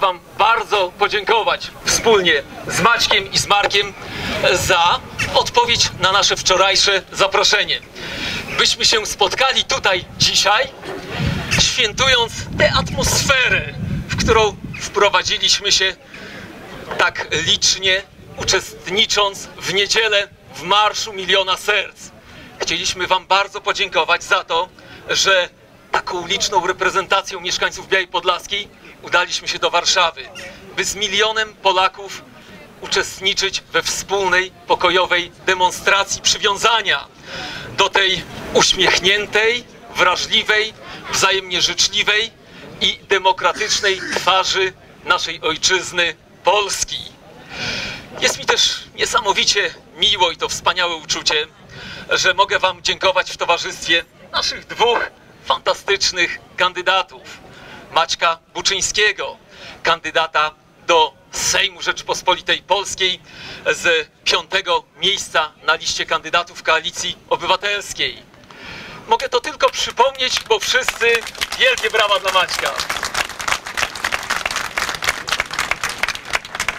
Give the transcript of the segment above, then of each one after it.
Wam bardzo podziękować wspólnie z Maćkiem i z Markiem za odpowiedź na nasze wczorajsze zaproszenie. Byśmy się spotkali tutaj dzisiaj, świętując tę atmosferę, w którą wprowadziliśmy się tak licznie, uczestnicząc w niedzielę w Marszu Miliona Serc. Chcieliśmy Wam bardzo podziękować za to, że taką liczną reprezentacją mieszkańców Białej Podlaskiej udaliśmy się do Warszawy, by z milionem Polaków uczestniczyć we wspólnej, pokojowej demonstracji przywiązania do tej uśmiechniętej, wrażliwej, wzajemnie życzliwej i demokratycznej twarzy naszej ojczyzny Polski. Jest mi też niesamowicie miło i to wspaniałe uczucie, że mogę Wam dziękować w towarzystwie naszych dwóch fantastycznych kandydatów. Maćka Buczyńskiego, kandydata do Sejmu Rzeczypospolitej Polskiej z piątego miejsca na liście kandydatów Koalicji Obywatelskiej. Mogę to tylko przypomnieć, bo wszyscy wielkie brawa dla Maćka.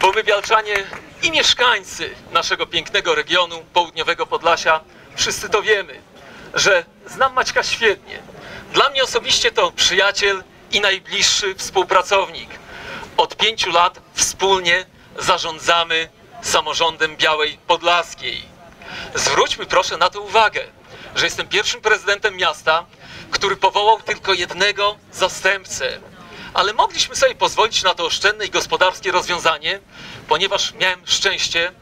Bo my Bialczanie i mieszkańcy naszego pięknego regionu południowego Podlasia wszyscy to wiemy, że znam Maćka świetnie. Dla mnie osobiście to przyjaciel i najbliższy współpracownik. Od pięciu lat wspólnie zarządzamy samorządem Białej Podlaskiej. Zwróćmy proszę na to uwagę, że jestem pierwszym prezydentem miasta, który powołał tylko jednego zastępcę. Ale mogliśmy sobie pozwolić na to oszczędne i gospodarskie rozwiązanie, ponieważ miałem szczęście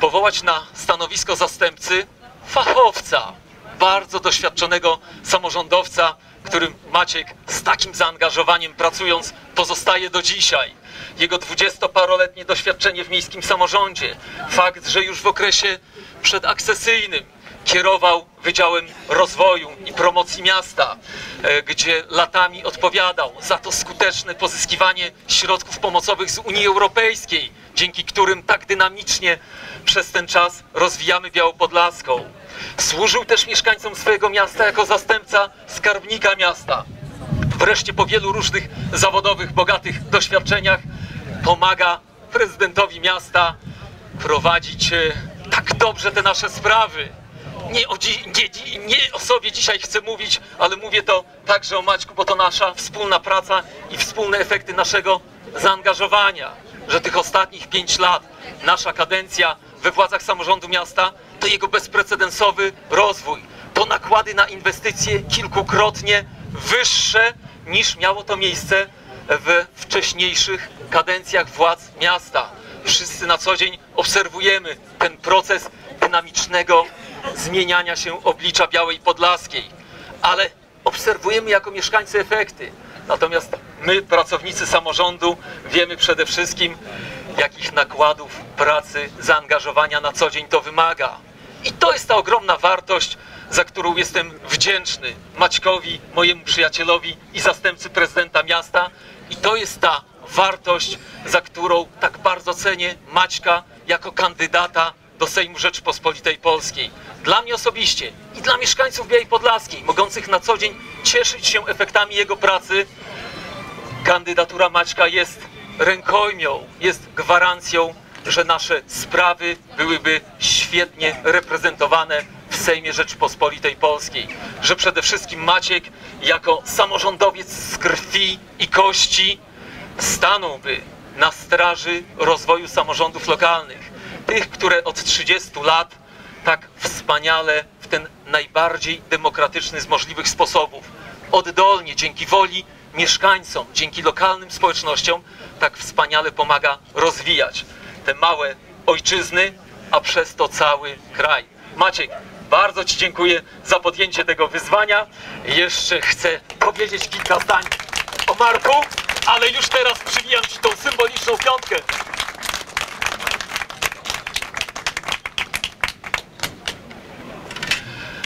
powołać na stanowisko zastępcy fachowca, bardzo doświadczonego samorządowca, którym Maciek z takim zaangażowaniem pracując pozostaje do dzisiaj. Jego dwudziestoparoletnie doświadczenie w miejskim samorządzie, fakt, że już w okresie przedakcesyjnym kierował Wydziałem Rozwoju i Promocji Miasta, e, gdzie latami odpowiadał za to skuteczne pozyskiwanie środków pomocowych z Unii Europejskiej, dzięki którym tak dynamicznie przez ten czas rozwijamy Białopodlaską. Służył też mieszkańcom swojego miasta jako zastępca skarbnika miasta. Wreszcie po wielu różnych zawodowych, bogatych doświadczeniach pomaga prezydentowi miasta prowadzić e, tak dobrze te nasze sprawy. Nie o, nie, nie o sobie dzisiaj chcę mówić, ale mówię to także o Maćku, bo to nasza wspólna praca i wspólne efekty naszego zaangażowania, że tych ostatnich pięć lat, nasza kadencja we władzach samorządu miasta, to jego bezprecedensowy rozwój, to nakłady na inwestycje kilkukrotnie wyższe niż miało to miejsce we wcześniejszych kadencjach władz miasta. Wszyscy na co dzień obserwujemy ten proces dynamicznego zmieniania się oblicza Białej Podlaskiej, ale obserwujemy jako mieszkańcy efekty. Natomiast my, pracownicy samorządu, wiemy przede wszystkim, jakich nakładów pracy, zaangażowania na co dzień to wymaga. I to jest ta ogromna wartość, za którą jestem wdzięczny Maćkowi, mojemu przyjacielowi i zastępcy prezydenta miasta. I to jest ta wartość, za którą tak bardzo cenię Maćka jako kandydata do Sejmu Rzeczypospolitej Polskiej. Dla mnie osobiście i dla mieszkańców Białej Podlaskiej, mogących na co dzień cieszyć się efektami jego pracy, kandydatura Maćka jest rękojmią, jest gwarancją, że nasze sprawy byłyby świetnie reprezentowane w Sejmie Rzeczypospolitej Polskiej. Że przede wszystkim Maciek jako samorządowiec z krwi i kości stanąłby na straży rozwoju samorządów lokalnych. Tych, które od 30 lat tak wspaniale w ten najbardziej demokratyczny z możliwych sposobów, oddolnie, dzięki woli mieszkańcom, dzięki lokalnym społecznościom, tak wspaniale pomaga rozwijać te małe ojczyzny, a przez to cały kraj. Maciek, bardzo Ci dziękuję za podjęcie tego wyzwania. Jeszcze chcę powiedzieć kilka zdań o Marku, ale już teraz przybijam Ci tą symboliczną piątkę.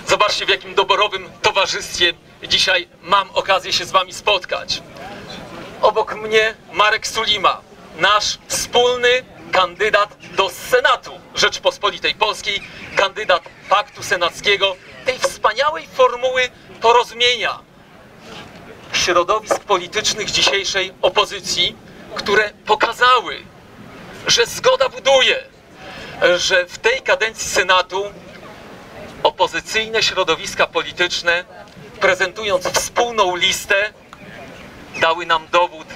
Zobaczcie, w jakim doborowym towarzystwie dzisiaj mam okazję się z Wami spotkać. Obok mnie Marek Sulima, nasz wspólny kandydat do Senatu Rzeczypospolitej Polskiej, kandydat Paktu Senackiego, tej wspaniałej formuły porozumienia środowisk politycznych dzisiejszej opozycji, które pokazały, że zgoda buduje, że w tej kadencji Senatu opozycyjne środowiska polityczne, prezentując wspólną listę, dały nam dowód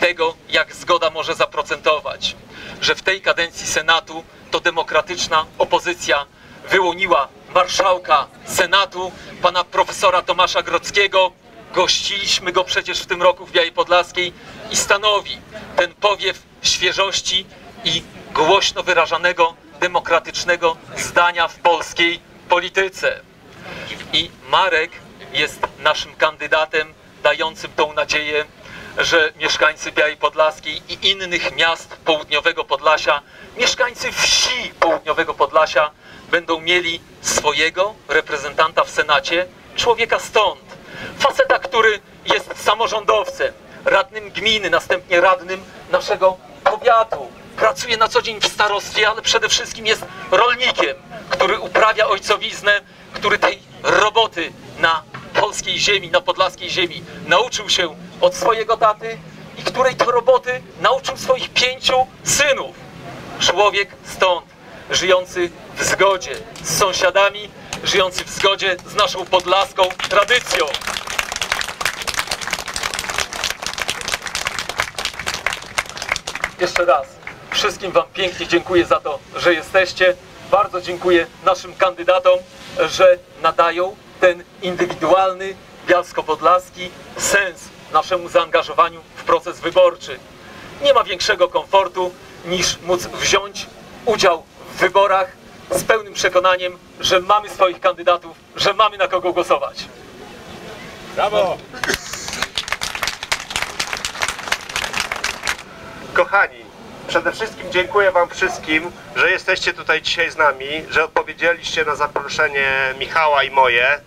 tego, jak zgoda może zaprocentować. Że w tej kadencji Senatu to demokratyczna opozycja wyłoniła marszałka Senatu, pana profesora Tomasza Grodzkiego. Gościliśmy go przecież w tym roku w Białej Podlaskiej i stanowi ten powiew świeżości i głośno wyrażanego demokratycznego zdania w polskiej polityce. I Marek jest naszym kandydatem dającym tą nadzieję, że mieszkańcy Białej Podlaskiej i innych miast południowego Podlasia, mieszkańcy wsi południowego Podlasia będą mieli swojego reprezentanta w Senacie, człowieka stąd. Faceta, który jest samorządowcem, radnym gminy, następnie radnym naszego powiatu. Pracuje na co dzień w starostwie, ale przede wszystkim jest rolnikiem, który uprawia ojcowiznę, który tej roboty na polskiej ziemi, na podlaskiej ziemi nauczył się od swojego taty i której to roboty nauczył swoich pięciu synów. Człowiek stąd, żyjący w zgodzie z sąsiadami, żyjący w zgodzie z naszą podlaską tradycją. Jeszcze raz wszystkim Wam pięknie dziękuję za to, że jesteście. Bardzo dziękuję naszym kandydatom, że nadają ten indywidualny, bialsko-podlaski sens naszemu zaangażowaniu w proces wyborczy. Nie ma większego komfortu niż móc wziąć udział w wyborach z pełnym przekonaniem, że mamy swoich kandydatów, że mamy na kogo głosować. Brawo! Kochani, przede wszystkim dziękuję Wam wszystkim, że jesteście tutaj dzisiaj z nami, że odpowiedzieliście na zaproszenie Michała i moje.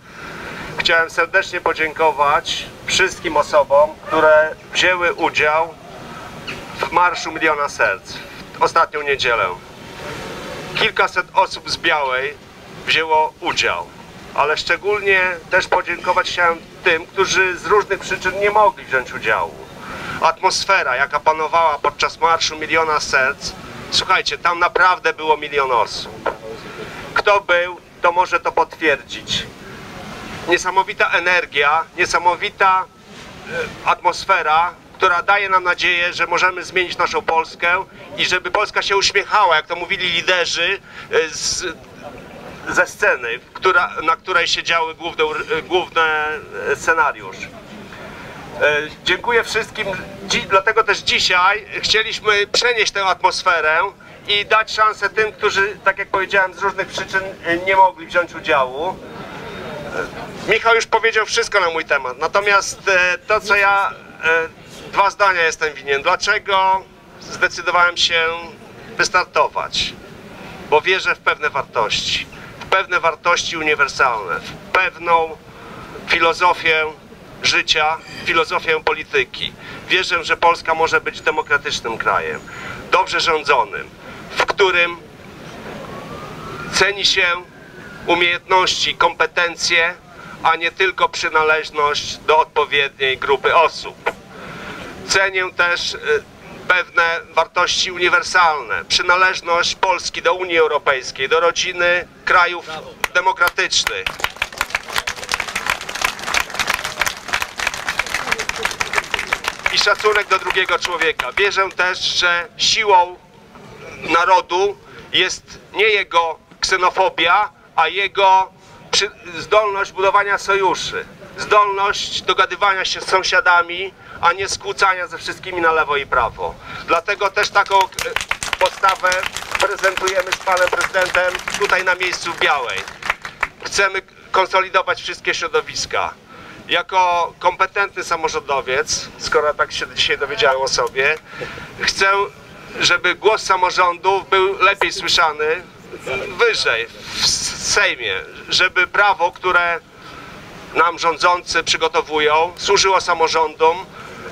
Chciałem serdecznie podziękować wszystkim osobom, które wzięły udział w Marszu Miliona Serc w ostatnią niedzielę. Kilkaset osób z Białej wzięło udział, ale szczególnie też podziękować chciałem tym, którzy z różnych przyczyn nie mogli wziąć udziału. Atmosfera, jaka panowała podczas Marszu Miliona Serc, słuchajcie, tam naprawdę było milion osób. Kto był, to może to potwierdzić. Niesamowita energia, niesamowita e, atmosfera, która daje nam nadzieję, że możemy zmienić naszą Polskę i żeby Polska się uśmiechała, jak to mówili liderzy e, z, ze sceny, która, na której siedziały główne, główne e, scenariusz. E, Dziękuję wszystkim, dlatego też dzisiaj chcieliśmy przenieść tę atmosferę i dać szansę tym, którzy, tak jak powiedziałem, z różnych przyczyn nie mogli wziąć udziału. Michał już powiedział wszystko na mój temat, natomiast e, to, co ja, e, dwa zdania jestem winien. Dlaczego zdecydowałem się wystartować? Bo wierzę w pewne wartości, w pewne wartości uniwersalne, w pewną filozofię życia, filozofię polityki. Wierzę, że Polska może być demokratycznym krajem, dobrze rządzonym, w którym ceni się umiejętności, kompetencje, a nie tylko przynależność do odpowiedniej grupy osób. Cenię też y, pewne wartości uniwersalne, przynależność Polski do Unii Europejskiej, do rodziny krajów demokratycznych. i szacunek do drugiego człowieka. Wierzę też, że siłą narodu jest nie jego ksenofobia, a jego zdolność budowania sojuszy, zdolność dogadywania się z sąsiadami, a nie skłócania ze wszystkimi na lewo i prawo. Dlatego też taką e, postawę prezentujemy z panem prezydentem tutaj na miejscu w Białej. Chcemy konsolidować wszystkie środowiska. Jako kompetentny samorządowiec, skoro tak się dzisiaj dowiedziałem o sobie, chcę, żeby głos samorządów był lepiej słyszany wyżej, w Sejmie, żeby prawo, które nam rządzący przygotowują, służyło samorządom,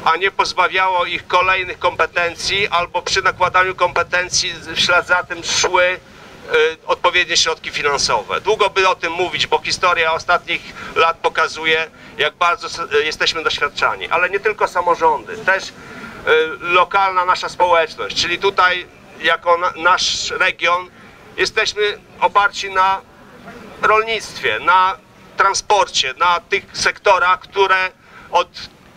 a nie pozbawiało ich kolejnych kompetencji, albo przy nakładaniu kompetencji w ślad za tym szły y, odpowiednie środki finansowe. Długo by o tym mówić, bo historia ostatnich lat pokazuje, jak bardzo jesteśmy doświadczani. Ale nie tylko samorządy, też lokalna nasza społeczność. Czyli tutaj jako na, nasz region jesteśmy oparci na rolnictwie, na transporcie, na tych sektorach, które od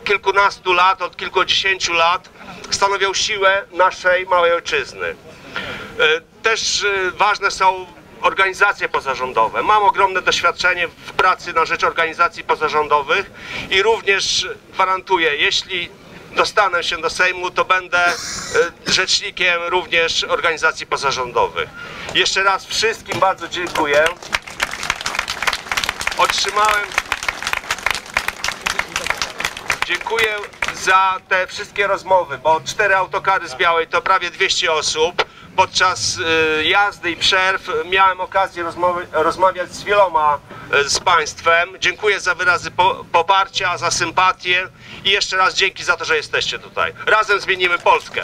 kilkunastu lat, od kilkudziesięciu lat stanowią siłę naszej małej ojczyzny. E, Też e, ważne są organizacje pozarządowe. Mam ogromne doświadczenie w pracy na rzecz organizacji pozarządowych i również gwarantuję, jeśli dostanę się do Sejmu, to będę e, rzecznikiem również organizacji pozarządowych. Jeszcze raz wszystkim bardzo dziękuję. Otrzymałem Dziękuję za te wszystkie rozmowy, bo cztery autokary z Białej to prawie 200 osób. Podczas y, jazdy i przerw miałem okazję rozmowy, rozmawiać z wieloma y, z Państwem. Dziękuję za wyrazy po, poparcia, za sympatię i jeszcze raz dzięki za to, że jesteście tutaj. Razem zmienimy Polskę.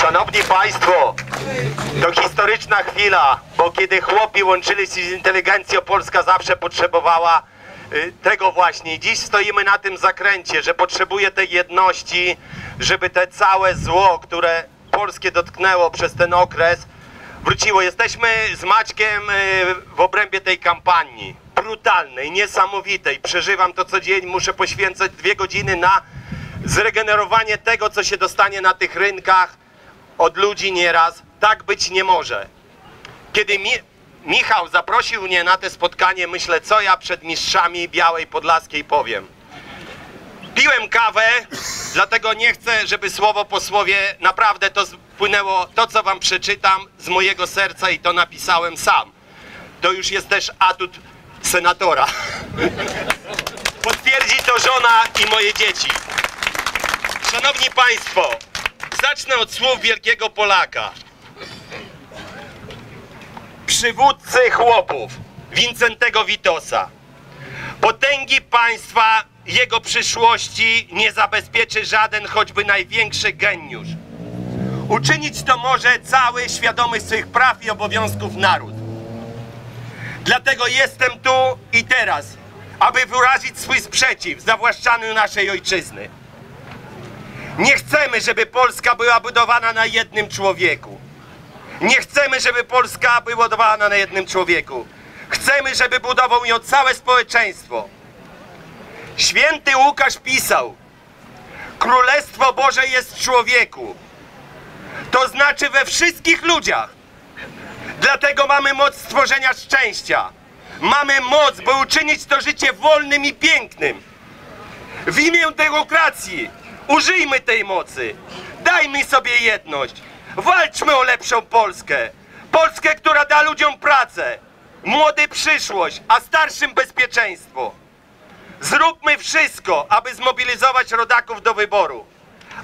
Szanowni Państwo, to historyczna chwila, bo kiedy chłopi łączyli się z inteligencją, Polska zawsze potrzebowała y, tego właśnie. Dziś stoimy na tym zakręcie, że potrzebuje tej jedności, żeby te całe zło, które Polskie dotknęło przez ten okres, wróciło. Jesteśmy z Maćkiem y, w obrębie tej kampanii. Brutalnej, niesamowitej. Przeżywam to co dzień, muszę poświęcać dwie godziny na zregenerowanie tego, co się dostanie na tych rynkach od ludzi nieraz. Tak być nie może. Kiedy mi Michał zaprosił mnie na te spotkanie, myślę, co ja przed mistrzami Białej Podlaskiej powiem. Piłem kawę, dlatego nie chcę, żeby słowo po słowie naprawdę to spłynęło, to co wam przeczytam z mojego serca i to napisałem sam. To już jest też atut senatora. Potwierdzi to żona i moje dzieci. Szanowni Państwo, zacznę od słów wielkiego Polaka. Przywódcy chłopów, Wincentego Witosa. Potęgi państwa, jego przyszłości nie zabezpieczy żaden, choćby największy geniusz. Uczynić to może cały świadomy swych praw i obowiązków naród. Dlatego jestem tu i teraz, aby wyrazić swój sprzeciw zawłaszczaniu naszej ojczyzny. Nie chcemy, żeby Polska była budowana na jednym człowieku. Nie chcemy, żeby Polska była budowana na jednym człowieku. Chcemy, żeby budował ją całe społeczeństwo. Święty Łukasz pisał: Królestwo Boże jest w człowieku. To znaczy we wszystkich ludziach. Dlatego mamy moc stworzenia szczęścia. Mamy moc, by uczynić to życie wolnym i pięknym. W imię demokracji użyjmy tej mocy. Dajmy sobie jedność. Walczmy o lepszą Polskę. Polskę, która da ludziom pracę, młody przyszłość, a starszym bezpieczeństwo. Zróbmy wszystko, aby zmobilizować rodaków do wyboru.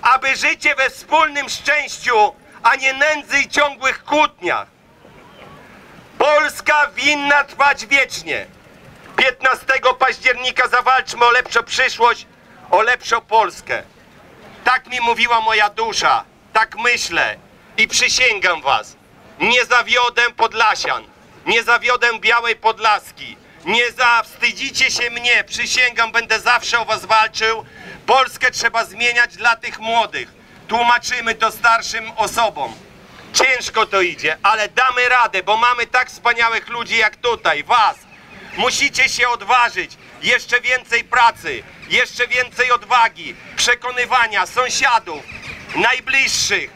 Aby życie we wspólnym szczęściu, a nie nędzy i ciągłych kłótniach. Polska winna trwać wiecznie. 15 października zawalczmy o lepszą przyszłość, o lepszą Polskę. Tak mi mówiła moja dusza, tak myślę i przysięgam was. Nie zawiodę Podlasian, nie zawiodę Białej Podlaski, nie zawstydzicie się mnie, przysięgam, będę zawsze o was walczył. Polskę trzeba zmieniać dla tych młodych. Tłumaczymy to starszym osobom. Ciężko to idzie, ale damy radę, bo mamy tak wspaniałych ludzi jak tutaj, was. Musicie się odważyć. Jeszcze więcej pracy, jeszcze więcej odwagi, przekonywania sąsiadów, najbliższych.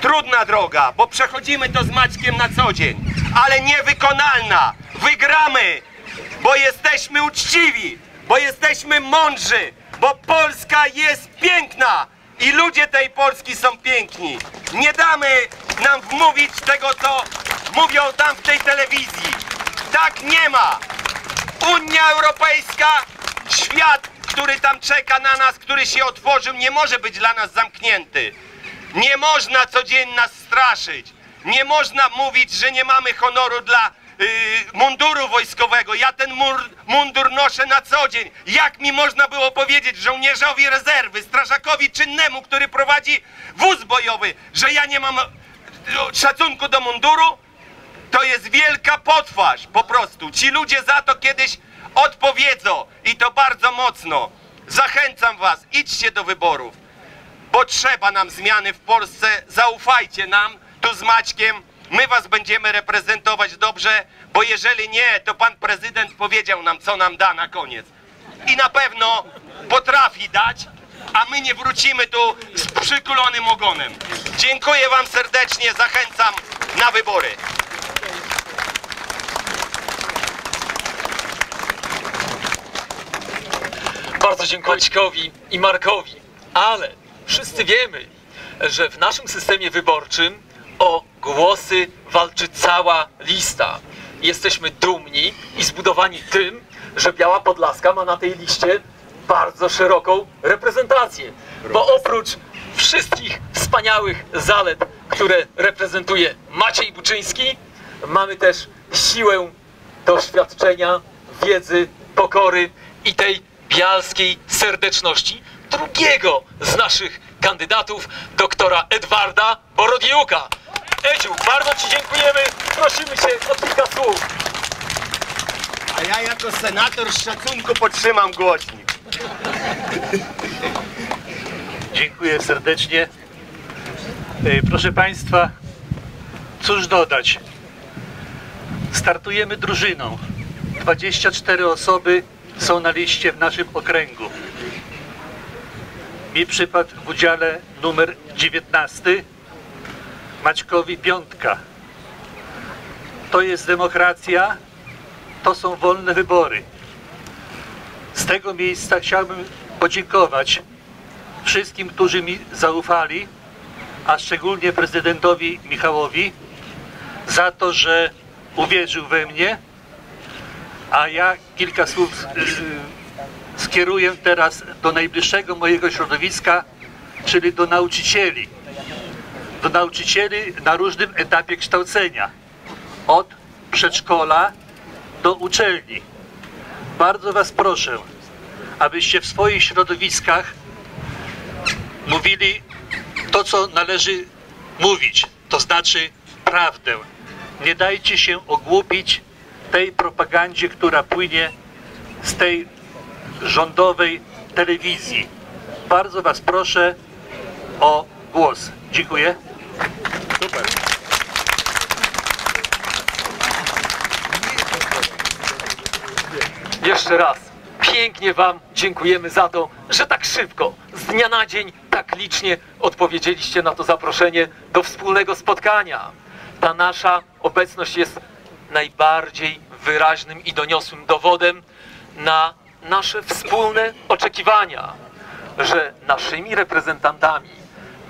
Trudna droga, bo przechodzimy to z Maćkiem na co dzień, ale niewykonalna. Wygramy, bo jesteśmy uczciwi, bo jesteśmy mądrzy, bo Polska jest piękna i ludzie tej Polski są piękni. Nie damy nam wmówić tego, co mówią tam w tej telewizji. Tak nie ma. Unia Europejska, świat, który tam czeka na nas, który się otworzył, nie może być dla nas zamknięty. Nie można codziennie nas straszyć. Nie można mówić, że nie mamy honoru dla yy, munduru wojskowego. Ja ten mur, mundur noszę na co dzień. Jak mi można było powiedzieć żołnierzowi rezerwy, strażakowi czynnemu, który prowadzi wóz bojowy, że ja nie mam e, szacunku do munduru? To jest wielka potwarz, po prostu. Ci ludzie za to kiedyś odpowiedzą i to bardzo mocno. Zachęcam was, idźcie do wyborów, bo trzeba nam zmiany w Polsce. Zaufajcie nam, tu z Maćkiem. My was będziemy reprezentować dobrze, bo jeżeli nie, to pan prezydent powiedział nam, co nam da na koniec. I na pewno potrafi dać, a my nie wrócimy tu z przykulonym ogonem. Dziękuję wam serdecznie, zachęcam na wybory. Bardzo dziękuję Maćkowi i Markowi, ale wszyscy wiemy, że w naszym systemie wyborczym o głosy walczy cała lista. Jesteśmy dumni i zbudowani tym, że Biała Podlaska ma na tej liście bardzo szeroką reprezentację, bo oprócz wszystkich wspaniałych zalet, które reprezentuje Maciej Buczyński, mamy też siłę doświadczenia, wiedzy, pokory i tej bialskiej serdeczności drugiego z naszych kandydatów, doktora Edwarda Borodiuka. Edziu, bardzo Ci dziękujemy. Prosimy Cię o kilka słów. A ja jako senator z szacunku podtrzymam głośnik. Dziękuję serdecznie. E, Proszę Państwa, cóż dodać? Startujemy drużyną. 24 osoby są na liście w naszym okręgu. Mi przypadł w udziale numer 19, Maćkowi piątka. To jest demokracja, to są wolne wybory. Z tego miejsca chciałbym podziękować wszystkim, którzy mi zaufali, a szczególnie prezydentowi Michałowi, za to, że uwierzył we mnie, a ja kilka słów y, skieruję teraz do najbliższego mojego środowiska, czyli do nauczycieli. Do nauczycieli na różnym etapie kształcenia, od przedszkola do uczelni. Bardzo Was proszę, abyście w swoich środowiskach mówili to, co należy mówić, to znaczy prawdę. Nie dajcie się ogłupić tej propagandzie, która płynie z tej rządowej telewizji. Bardzo Was proszę o głos. Dziękuję. Jeszcze raz pięknie Wam dziękujemy za to, że tak szybko, z dnia na dzień, tak licznie odpowiedzieliście na to zaproszenie do wspólnego spotkania. Ta nasza obecność jest najbardziej wyraźnym i doniosłym dowodem na nasze wspólne oczekiwania, że naszymi reprezentantami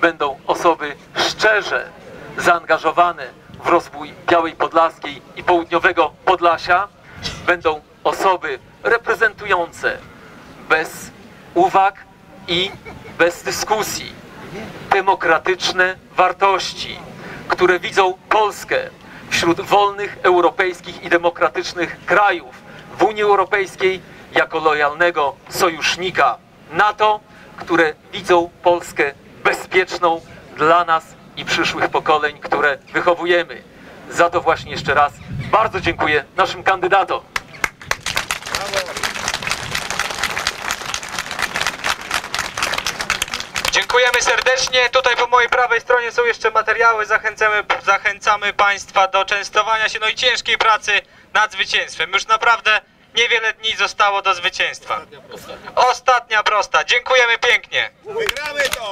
będą osoby szczerze zaangażowane w rozwój Białej Podlaskiej i Południowego Podlasia, będą osoby reprezentujące bez uwag i bez dyskusji demokratyczne wartości, które widzą Polskę wśród wolnych europejskich i demokratycznych krajów w Unii Europejskiej jako lojalnego sojusznika NATO, które widzą Polskę bezpieczną dla nas i przyszłych pokoleń, które wychowujemy. Za to właśnie jeszcze raz bardzo dziękuję naszym kandydatom. Dziękujemy serdecznie. Tutaj po mojej prawej stronie są jeszcze materiały. Zachęcamy, zachęcamy Państwa do częstowania się, no i ciężkiej pracy nad zwycięstwem. Już naprawdę niewiele dni zostało do zwycięstwa. Ostatnia prosta. Dziękujemy pięknie. Wygramy to!